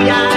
ya.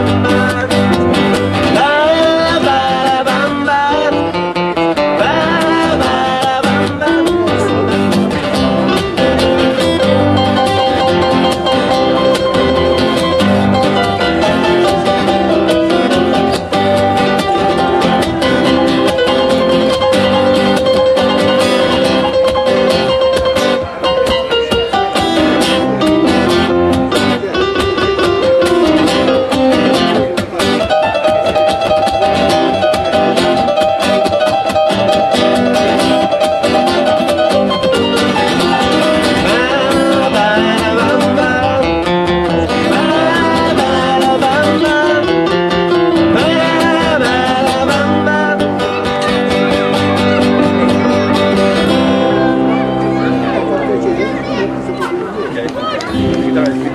Thank you. Sorry.